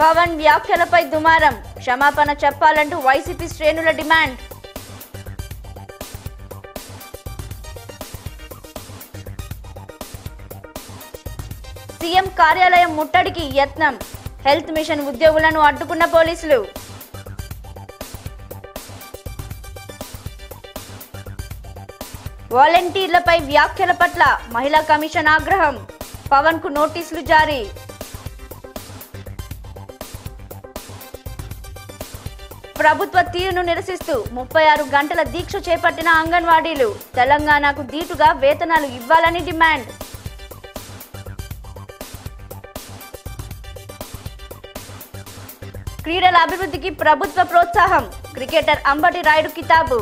పవన్ వ్యాఖ్యలపై దుమారం. క్షమాపణ చెప్పాలంటూ వైసీపీ శ్రేణుల డిమాండ్. సీఎం కార్యాలయం ముట్టడికి యత్నం. హెల్త్ మిషన్ ఉద్యోగులను అడ్డుకున్న పోలీసులు. వాలంటీర్లపై వ్యాఖ్యల పట్ల మహిళా కమిషన్ ఆగ్రహం. పవన్కు నోటీసులు జారీ. ప్రభుత్వ తీరును నిరసిస్తూ ముప్పై ఆరు గంటల దీక్ష చేపట్టిన అంగన్వాడీలు. తెలంగాణకు దీటుగా వేతనాలు ఇవ్వాలని డిమాండ్. క్రీడల అభివృద్ధికి ప్రభుత్వ ప్రోత్సాహం. క్రికెటర్ అంబటి రాయుడు కితాబు.